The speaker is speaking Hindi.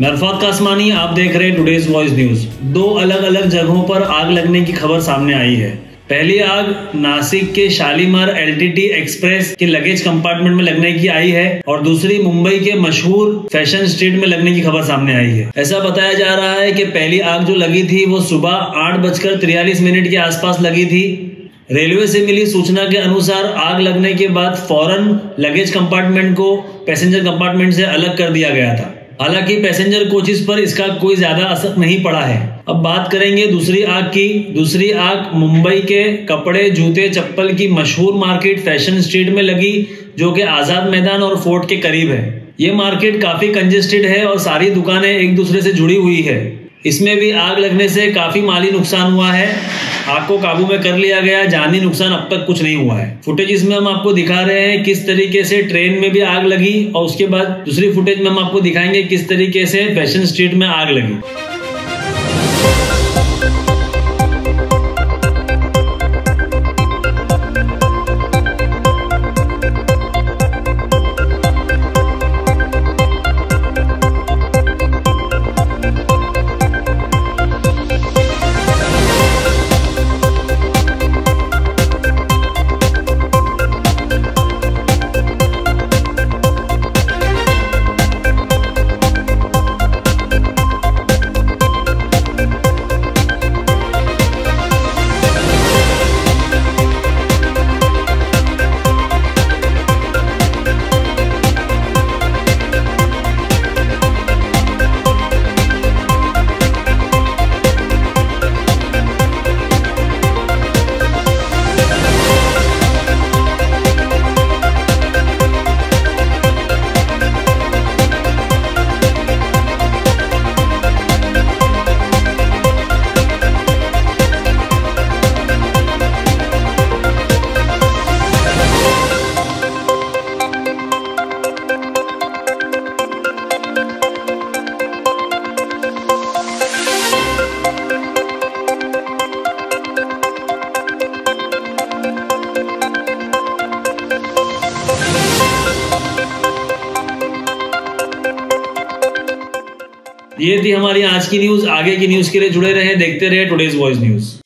मैं कासमानी, आप देख रहे हैं टुडेज वॉइस न्यूज़ दो अलग अलग जगहों पर आग लगने की खबर सामने आई है। पहली आग नासिक के शालीमार एलटीटी एक्सप्रेस के लगेज कंपार्टमेंट में लगने की आई है और दूसरी मुंबई के मशहूर फ़ैशन स्ट्रीट में लगने की खबर सामने आई है। ऐसा बताया जा रहा है कि पहली आग जो लगी थी, वो सुबह आठ बजकर तिरयालीस मिनट के आसपास लगी थी। रेलवे से मिली सूचना के अनुसार आग लगने के बाद फ़ौरन लगेज कंपार्टमेंट को पैसेंजर कंपार्टमेंट से अलग कर दिया गया था। हालाँकि पैसेंजर कोचेस पर इसका कोई ज़्यादा असर नहीं पड़ा है। अब बात करेंगे दूसरी आग की। दूसरी आग मुंबई के कपड़े, जूते, चप्पल की मशहूर मार्केट फ़ैशन स्ट्रीट में लगी, जो कि आज़ाद मैदान और फोर्ट के करीब है। ये मार्केट काफ़ी कंजेस्टेड है और सारी दुकानें एक दूसरे से जुड़ी हुई है। इसमें भी आग लगने से काफ़ी माली नुकसान हुआ है। आग को काबू में कर लिया गया, जानी नुकसान अब तक कुछ नहीं हुआ है। फुटेज इसमें हम आपको दिखा रहे हैं किस तरीके से ट्रेन में भी आग लगी और उसके बाद दूसरी फुटेज में हम आपको दिखाएँगे किस तरीके से फ़ैशन स्ट्रीट में आग लगी। ये थी हमारी आज की न्यूज़ आगे की न्यूज़ के लिए जुड़े रहे, देखते रहे टुडेज वॉइस न्यूज़